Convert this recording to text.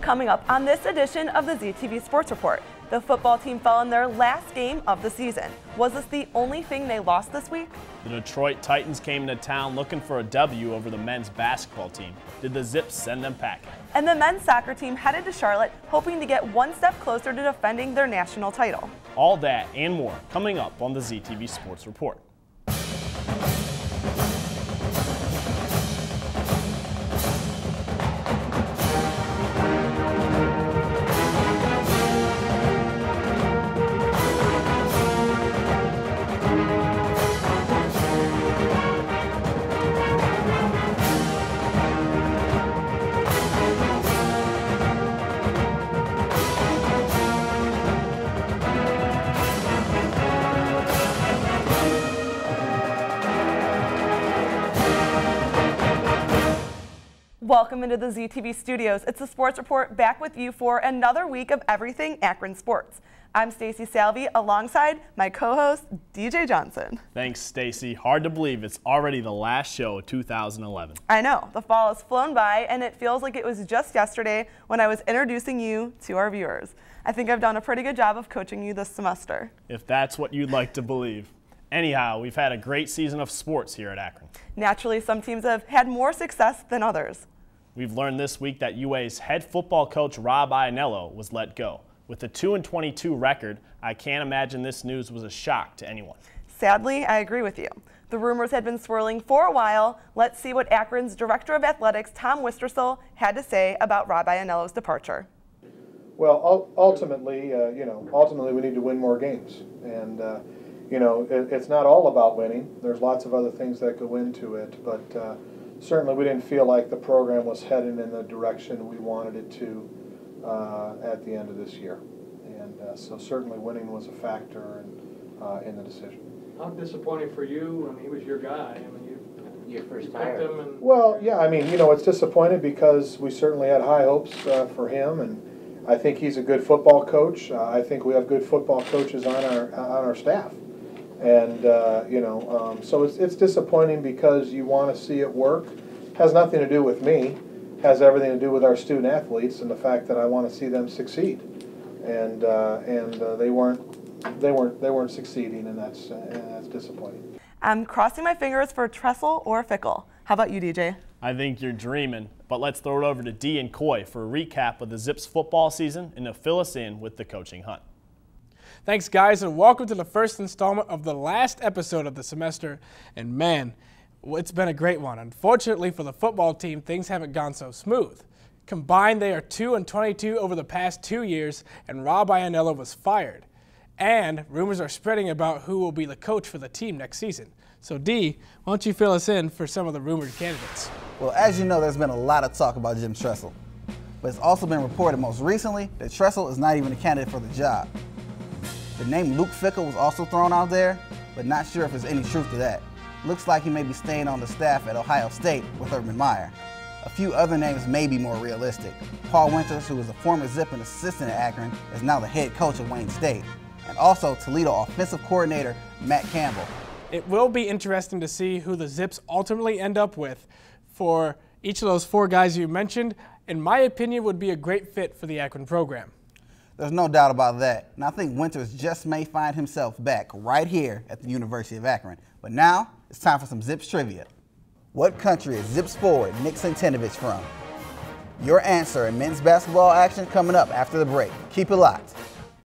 Coming up on this edition of the ZTV Sports Report, the football team fell in their last game of the season. Was this the only thing they lost this week? The Detroit Titans came into town looking for a W over the men's basketball team. Did the Zips send them packing? And the men's soccer team headed to Charlotte, hoping to get one step closer to defending their national title. All that and more coming up on the ZTV Sports Report. Welcome into the ZTV studios. It's the Sports Report back with you for another week of everything Akron sports. I'm Stacy Salvi alongside my co-host DJ Johnson. Thanks, Stacy. Hard to believe it's already the last show of 2011. I know, the fall has flown by and it feels like it was just yesterday when I was introducing you to our viewers. I think I've done a pretty good job of coaching you this semester. If that's what you'd like to believe. Anyhow, we've had a great season of sports here at Akron. Naturally, some teams have had more success than others. We've learned this week that UA's head football coach Rob Ianello was let go. With a 2 and 22 record, I can't imagine this news was a shock to anyone. Sadly, I agree with you. The rumors had been swirling for a while. Let's see what Akron's Director of Athletics, Tom Wistrcill, had to say about Rob Ianello's departure. Well, ultimately, uh, you know, ultimately we need to win more games, and uh, you know, it, it's not all about winning. There's lots of other things that go into it, but. Uh, certainly we didn't feel like the program was heading in the direction we wanted it to uh, at the end of this year. And uh, so certainly winning was a factor in, uh, in the decision. How disappointing for you? I mean, he was your guy. I mean, you your first picked hire. him and Well, yeah, I mean, you know, it's disappointing because we certainly had high hopes uh, for him, and I think he's a good football coach. Uh, I think we have good football coaches on our on our staff, and uh, you know, um, so it's it's disappointing because you want to see it work. Has nothing to do with me. Has everything to do with our student athletes and the fact that I want to see them succeed, and uh, and uh, they weren't they weren't they weren't succeeding, and that's and that's disappointing. I'm crossing my fingers for Tressel or Fickell. How about you, DJ? I think you're dreaming, but let's throw it over to Dee and Coy for a recap of the Zips football season and to fill us in with the coaching hunt. Thanks, guys, and welcome to the first installment of the last episode of the semester. And man, it's been a great one. Unfortunately for the football team, things haven't gone so smooth. Combined, they are 2 and 22 over the past two years, and Rob Ianello was fired. And rumors are spreading about who will be the coach for the team next season. So, Dee, why don't you fill us in for some of the rumored candidates? Well, as you know, there's been a lot of talk about Jim Tressel. But it's also been reported most recently that Tressel is not even a candidate for the job. The name Luke Fickell was also thrown out there, but not sure if there's any truth to that. Looks like he may be staying on the staff at Ohio State with Urban Meyer. A few other names may be more realistic. Paul Winters, who was a former Zip and assistant at Akron, is now the head coach of Wayne State. And also Toledo offensive coordinator Matt Campbell. It will be interesting to see who the Zips ultimately end up with for each of those four guys you mentioned. In my opinion, would be a great fit for the Akron program. There's no doubt about that. And I think Winters just may find himself back right here at the University of Akron. But now it's time for some Zips trivia. What country is Zips forward Nick Santinovich from? Your answer in men's basketball action coming up after the break. Keep it locked.